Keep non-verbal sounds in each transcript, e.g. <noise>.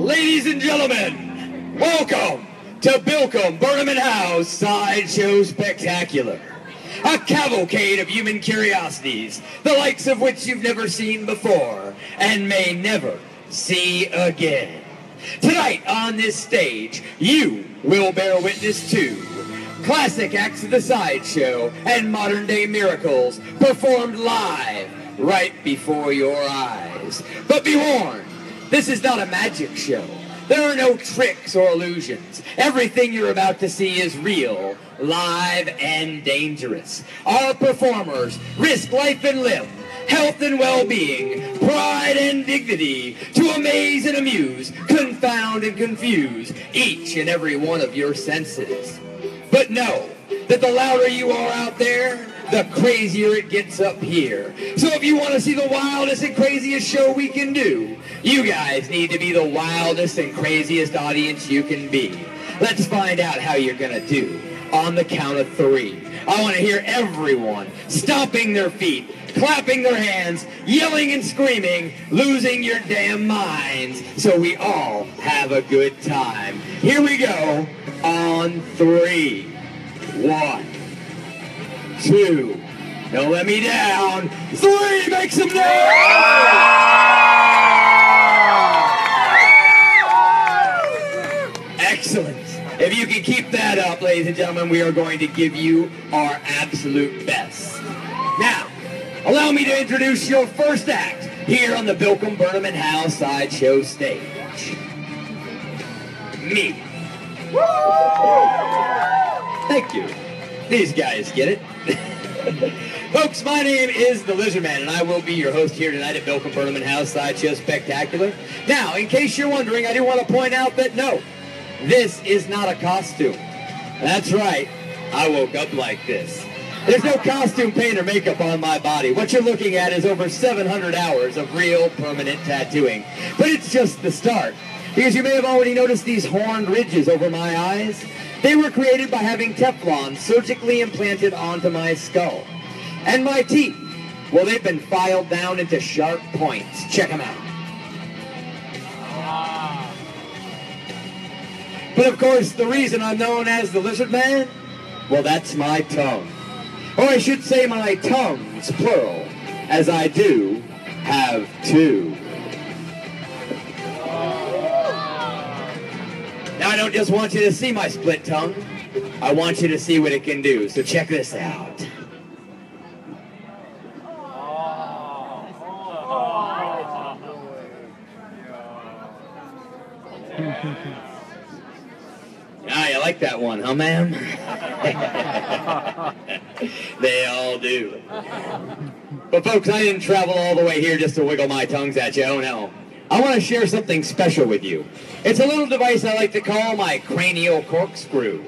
Ladies and gentlemen, welcome to Bilcom Burnham and House Sideshow Spectacular. A cavalcade of human curiosities, the likes of which you've never seen before and may never see again. Tonight on this stage, you will bear witness to classic acts of the sideshow and modern day miracles performed live right before your eyes. But be warned, this is not a magic show. There are no tricks or illusions. Everything you're about to see is real, live, and dangerous. Our performers risk life and limb, health and well-being, pride and dignity to amaze and amuse, confound and confuse each and every one of your senses. But know that the louder you are out there, the crazier it gets up here. So if you want to see the wildest and craziest show we can do, you guys need to be the wildest and craziest audience you can be. Let's find out how you're going to do on the count of three. I want to hear everyone stomping their feet, clapping their hands, yelling and screaming, losing your damn minds so we all have a good time. Here we go on three. One, two, don't let me down. Three, make some noise! Excellent. If you can keep that up, ladies and gentlemen, we are going to give you our absolute best. Now, allow me to introduce your first act here on the Bilcom Burnham and Howe Sideshow stage. Me. Thank you. These guys get it. <laughs> Folks, my name is the Lizard Man, and I will be your host here tonight at Bill Burnham House Sideshow Spectacular. Now, in case you're wondering, I do want to point out that no, this is not a costume. That's right, I woke up like this. There's no costume paint or makeup on my body. What you're looking at is over 700 hours of real permanent tattooing. But it's just the start. Because you may have already noticed these horned ridges over my eyes. They were created by having Teflon surgically implanted onto my skull. And my teeth, well, they've been filed down into sharp points. Check them out. But of course, the reason I'm known as the Lizard Man, well, that's my tongue. Or I should say my tongues, plural, as I do have two. Don't just want you to see my split tongue. I want you to see what it can do. So check this out. <laughs> Ah, you like that one, huh, ma'am? <laughs> they all do. But folks, I didn't travel all the way here just to wiggle my tongues at you. Oh no. I want to share something special with you. It's a little device I like to call my cranial corkscrew.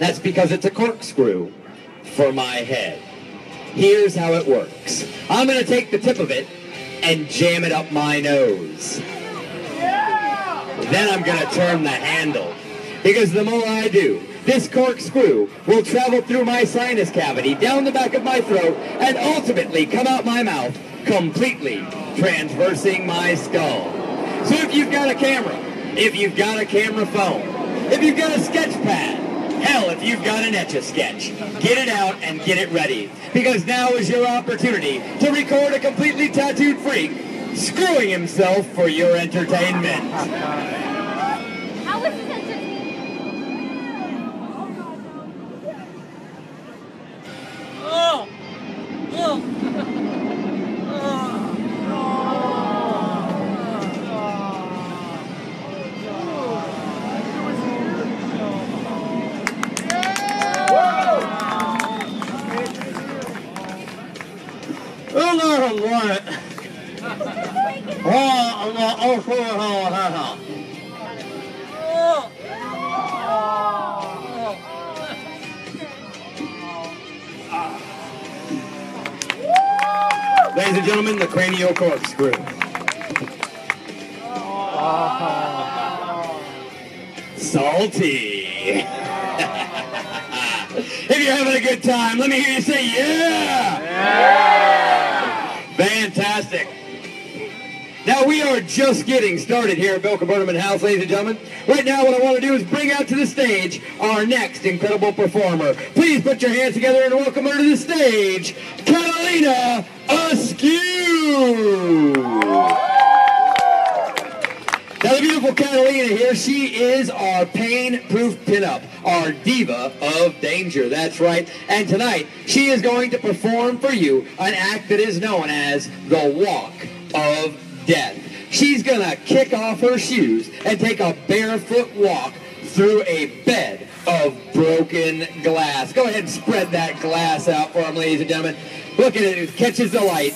That's because it's a corkscrew for my head. Here's how it works. I'm going to take the tip of it and jam it up my nose. Then I'm going to turn the handle. Because the more I do, this corkscrew will travel through my sinus cavity, down the back of my throat, and ultimately come out my mouth, completely transversing my skull. So if you've got a camera, if you've got a camera phone, if you've got a sketch pad, hell, if you've got an Etch-a-Sketch, get it out and get it ready. Because now is your opportunity to record a completely tattooed freak screwing himself for your entertainment. Ladies and gentlemen, the cranial corkscrew. Salty. <laughs> if you're having a good time, let me hear you say yeah. Fantastic. Now we are just getting started here at Bill Burnham House, ladies and gentlemen. Right now what I want to do is bring out to the stage our next incredible performer. Please put your hands together and welcome her to the stage, Catalina Askew. Now the beautiful Catalina here, she is our pain-proof pinup, our diva of danger. That's right. And tonight, she is going to perform for you an act that is known as the Walk of Death. She's gonna kick off her shoes and take a barefoot walk through a bed of broken glass. Go ahead and spread that glass out for them, ladies and gentlemen. Look at it, it catches the light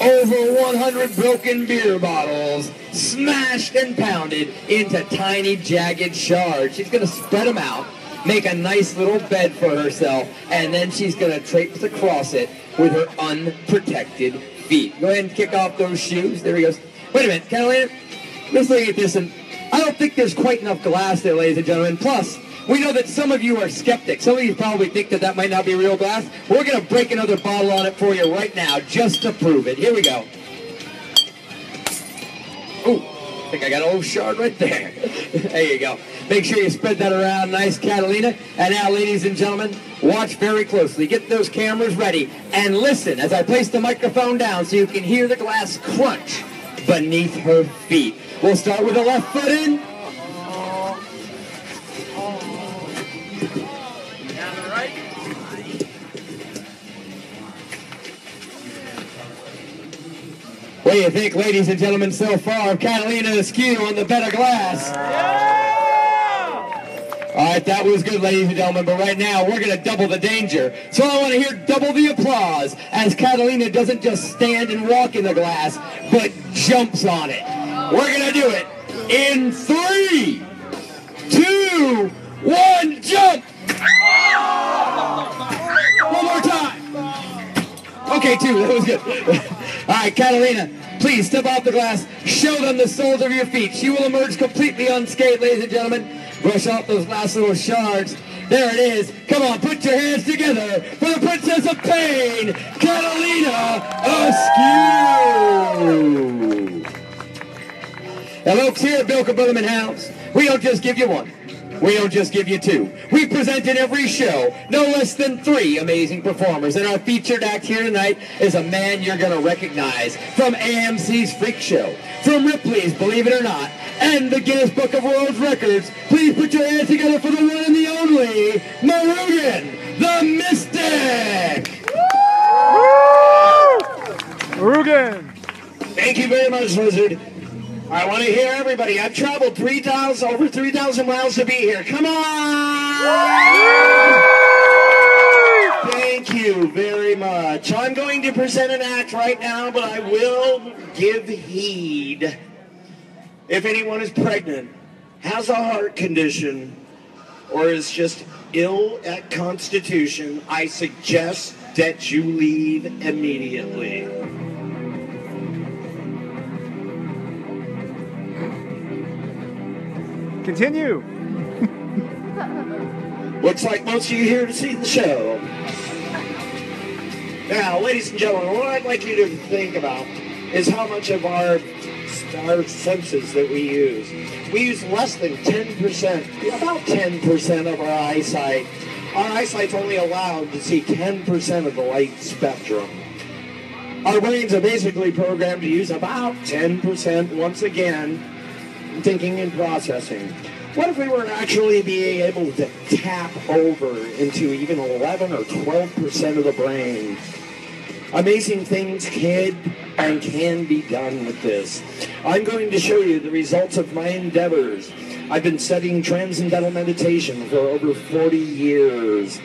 over 100 broken beer bottles smashed and pounded into tiny jagged shards. She's going to spread them out, make a nice little bed for herself, and then she's going to traipse across it with her unprotected feet. Go ahead and kick off those shoes. There he goes. Wait a minute, Catalina. Let's look at this. And I don't think there's quite enough glass there, ladies and gentlemen. Plus, we know that some of you are skeptics. Some of you probably think that that might not be real glass. We're going to break another bottle on it for you right now just to prove it. Here we go. Ooh, I think I got a little shard right there. <laughs> there you go. Make sure you spread that around nice, Catalina. And now, ladies and gentlemen, watch very closely. Get those cameras ready and listen as I place the microphone down so you can hear the glass crunch beneath her feet. We'll start with the left foot in. Do you think, ladies and gentlemen, so far of Catalina Askew on the bed of glass? All right, that was good, ladies and gentlemen, but right now we're going to double the danger. So I want to hear double the applause as Catalina doesn't just stand and walk in the glass, but jumps on it. We're going to do it in three, two, one, jump! One more time. Okay, two, that was good. <laughs> All right, Catalina, please step off the glass. Show them the soles of your feet. She will emerge completely unscathed, ladies and gentlemen. Brush off those last little shards. There it is. Come on, put your hands together for the Princess of Pain, Catalina Askew. Now, folks, here at Bilka Butterman House, we don't just give you one. We don't just give you two. We present in every show no less than three amazing performers. And our featured act here tonight is a man you're going to recognize from AMC's Freak Show, from Ripley's Believe It or Not, and the Guinness Book of World Records. Please put your hands together for the one and the only, Murrugun, the Mystic. Rugen! Thank you very much, Lizard. I want to hear everybody. I've traveled 3,000, over 3,000 miles to be here. Come on! Thank you very much. I'm going to present an act right now, but I will give heed. If anyone is pregnant, has a heart condition, or is just ill at constitution, I suggest that you leave immediately. Continue. Looks like most of you here to see the show. Now, ladies and gentlemen, what I'd like you to think about is how much of our our senses that we use. We use less than 10%, about 10% of our eyesight. Our eyesight's only allowed to see 10% of the light spectrum. Our brains are basically programmed to use about 10% once again thinking and processing. What if we were actually being able to tap over into even 11 or 12% of the brain? Amazing things can and can be done with this. I'm going to show you the results of my endeavors. I've been studying transcendental meditation for over 40 years.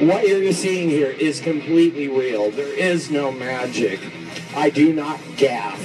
What you're seeing here is completely real. There is no magic. I do not gaff.